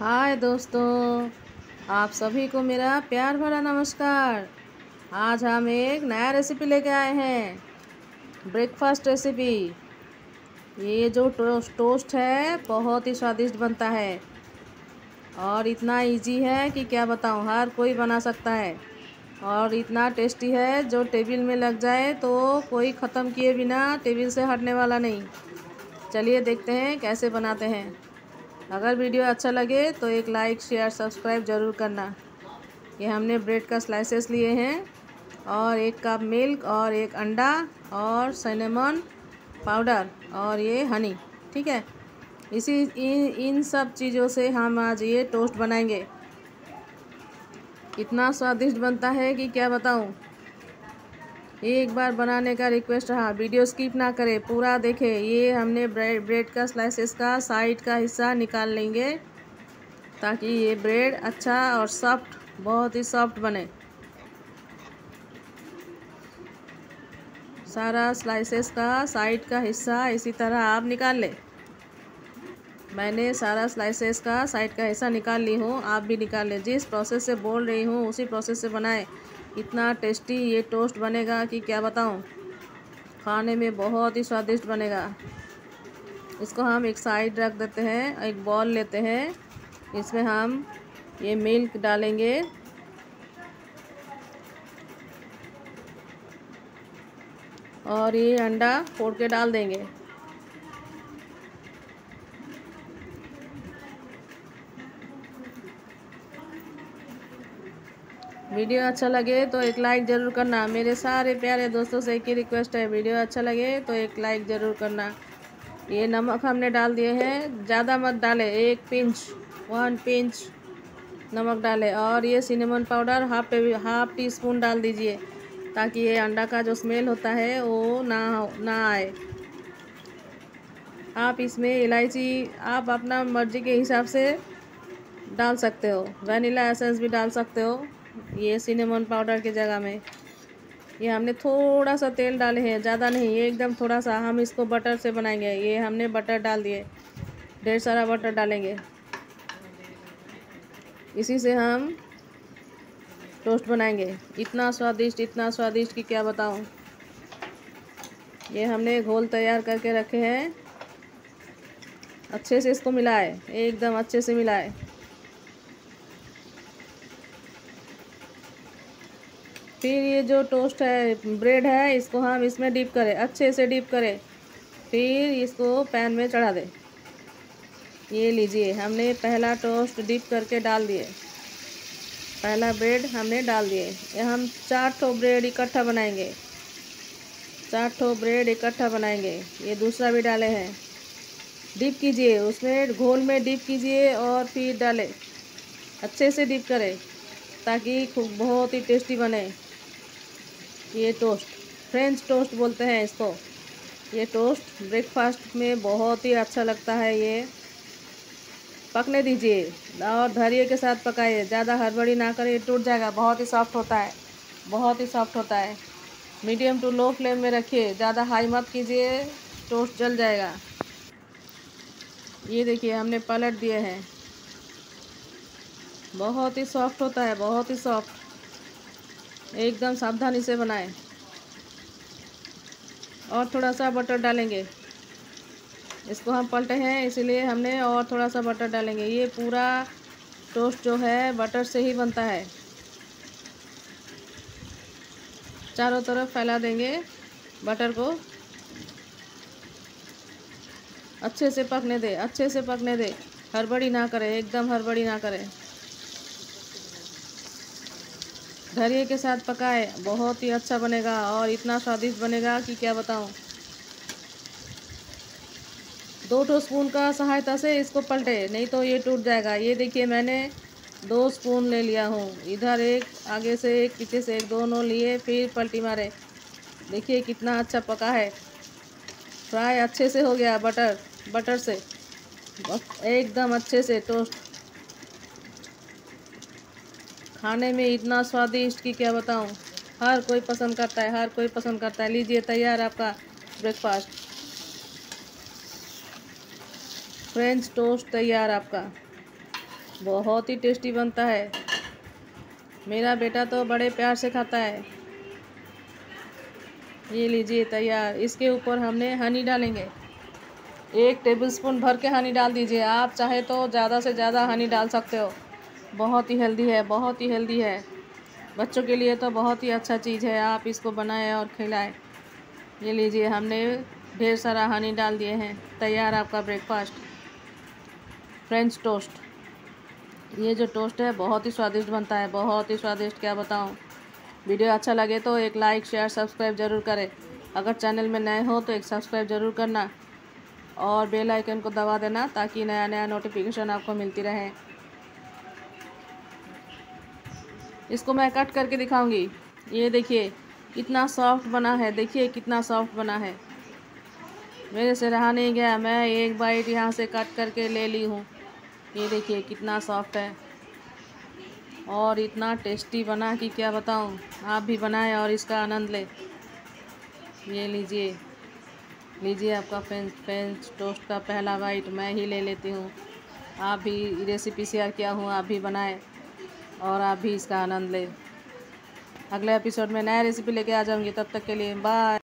हाय दोस्तों, आप सभी को मेरा प्यार भरा नमस्कार। आज हम एक नया रेसिपी लेके आए हैं ब्रेकफास्ट रेसिपी ये जो टोस्ट टोस्ट है, बहुत ही स्वादिष्ट बनता है। और इतना इजी है कि क्या बताऊँ, हर कोई बना सकता है। और इतना टेस्टी है, जो टेबल में लग जाए तो कोई ख़त्म किए बिना टेबल से हटने वाला नहीं। चलिए देखते हैं कैसे बनाते हैं। अगर वीडियो अच्छा लगे तो एक लाइक, शेयर, सब्सक्राइब ज़रूर करना। ये हमने ब्रेड का स्लाइसेस लिए हैं और एक कप मिल्क और एक अंडा और सिनेमन पाउडर और ये हनी ठीक है? इसी, इन इन सब चीज़ों से हम आज ये टोस्ट बनाएँगे। इतना स्वादिष्ट बनता है कि क्या बताऊँ? एक बार बनाने का रिक्वेस्ट रहा। वीडियो स्किप ना करें। पूरा देखें। ये हमने ब्रेड ब्रेड का स्लाइसेस का साइड का हिस्सा निकाल लेंगे ताकि ये ब्रेड अच्छा और सॉफ्ट बहुत ही सॉफ्ट बने। सारा स्लाइसेस का साइड का हिस्सा इसी तरह आप निकाल लें। मैंने सारा स्लाइसेस का साइड का हिस्सा निकाल ली हूँ। आप भी निकाल लें। जिस प्रोसेस से बोल रही हूँ, उसी प्रोसेस से बनाएँ। इतना टेस्टी ये टोस्ट बनेगा कि क्या बताऊँ? खाने में बहुत ही स्वादिष्ट बनेगा। इसको हम एक साइड रख देते हैं, एक बॉल लेते हैं। इसमें हम ये मिल्क डालेंगे। और ये अंडा फोड़ के डाल देंगे। वीडियो अच्छा लगे तो एक लाइक ज़रूर करना। मेरे सारे प्यारे दोस्तों से एक ही रिक्वेस्ट है, वीडियो अच्छा लगे तो एक लाइक ज़रूर करना। ये नमक हमने डाल दिए हैं, ज़्यादा मत डाले, एक पिंच, वन पिंच नमक डाले। और ये cinnamon powder half half teaspoon डाल दीजिए, ताकि ये अंडा का जो स्मेल होता है, वो ना ना आए। आप इसमें इलायची, आप अपना मर्ज़ी के हिसाब से डाल सकते हो। वनीला एसेंस भी डाल सकते हो। ये सिनेमन पाउडर की जगह में। ये हमने थोड़ा सा तेल डाले हैं, ज़्यादा नहीं, ये एकदम थोड़ा सा हम इसको बटर से बनाएँगे। ये हमने बटर डाल दिए, ढेर सारा बटर डालेंगे। इसी से हम टोस्ट बनाएँगे। इतना स्वादिष्ट इतना स्वादिष्ट कि क्या बताऊँ। ये हमने घोल तैयार करके रखे हैं। अच्छे से इसको मिलाए, एकदम अच्छे से मिलाए। फिर ये जो टोस्ट है, ब्रेड है, इसको हम इसमें डिप करें, अच्छे से डिप करें। फिर इसको पैन में चढ़ा दें। ये लीजिए, हमने पहला टोस्ट डिप करके डाल दिए। पहला ब्रेड हमने डाल दिए। हम चार ठो ब्रेड इकट्ठा बनाएँगे। चार ठो ब्रेड इकट्ठा बनाएँगे। ये दूसरा भी डाले हैं। डिप कीजिए, उसमें घोल में डिप कीजिए और फिर डालें। अच्छे से डिप करें, ताकि बहुत ही टेस्टी बने। ये टोस्ट फ्रेंच टोस्ट बोलते हैं इसको. ये टोस्ट ब्रेकफास्ट में बहुत ही अच्छा लगता है ये. पकने दीजिए और धैर्य के साथ पकाइए. ज़्यादा हड़बड़ी ना करिए टूट जाएगा. बहुत ही सॉफ्ट होता है. बहुत ही सॉफ्ट होता है. मीडियम टू लो फ्लेम में रखिए. ज़्यादा हाई मत कीजिए. टोस्ट जल जाएगा. ये देखिए, हमने पलट दिए हैं. बहुत ही सॉफ्ट होता है. बहुत ही सॉफ्ट एकदम सावधानी से बनाएँ। और थोड़ा सा बटर डालेंगे। इसको हम पलटे हैं, इसीलिए हमने और थोड़ा सा बटर डालेंगे। ये पूरा टोस्ट जो है बटर से ही बनता है। चारों तरफ़ फैला देंगे बटर को। अच्छे से पकने दे, अच्छे से पकने दे। हड़बड़ी ना करें, एकदम हड़बड़ी ना करें। धैर्य के साथ पकाए, बहुत ही अच्छा बनेगा और इतना स्वादिष्ट बनेगा कि क्या बताऊँ। दो टो स्पून का सहायता से इसको पलटे, नहीं तो ये टूट जाएगा। ये देखिए, मैंने दो स्पून ले लिया हूँ। इधर एक, आगे से एक, पीछे से एक, दोनों लिए फिर पलटी मारे। देखिए कितना अच्छा पका है। फ्राई अच्छे से हो गया, बटर बटर से। एकदम अच्छे से टोस्ट। खाने में इतना स्वादिष्ट कि क्या बताऊँ? हर कोई पसंद करता है, हर कोई पसंद करता है। लीजिए, तैयार आपका ब्रेकफास्ट फ्रेंच टोस्ट तैयार आपका। बहुत ही टेस्टी बनता है। मेरा बेटा तो बड़े प्यार से खाता है। ये लीजिए, तैयार। इसके ऊपर हमने हनी डालेंगे। एक टेबलस्पून भर के हनी डाल दीजिए। आप चाहे तो ज़्यादा से ज़्यादा हनी डाल सकते हो। बहुत ही हेल्दी है, बहुत ही हेल्दी है। बच्चों के लिए तो बहुत ही अच्छा चीज़ है, आप इसको बनाएँ और खिलाएँ। ये लीजिए, हमने ढेर सारा हनी डाल दिए हैं। तैयार आपका ब्रेकफास्ट फ्रेंच टोस्ट ये जो टोस्ट है, बहुत ही स्वादिष्ट बनता है, बहुत ही स्वादिष्ट, क्या बताऊँ। वीडियो अच्छा लगे तो एक लाइक शेयर सब्सक्राइब ज़रूर करें। अगर चैनल में नए हो तो एक सब्सक्राइब ज़रूर करना। और बेल आइकन को दबा देना ताकि नया नया नोटिफिकेशन आपको मिलती रहे। इसको मैं कट करके दिखाऊँगी। ये देखिए कितना सॉफ्ट बना है, देखिए कितना सॉफ्ट बना है। मेरे से रहा नहीं गया, मैं एक बाइट यहाँ से कट करके ले ली हूँ। ये देखिए कितना सॉफ्ट है। और इतना टेस्टी बना कि क्या बताऊँ? आप भी बनाएँ और इसका आनंद लें। ये लीजिए लीजिए आपका फ्रेंच फ्रेंच टोस्ट का पहला बाइट मैं ही ले लेती हूँ। आप भी रेसिपी शेयर किया हूँ, आप भी बनाएँ। और आप भी इसका आनंद लें। अगले एपिसोड में नया रेसिपी लेके आ जाऊँगी, तब तक के लिए बाय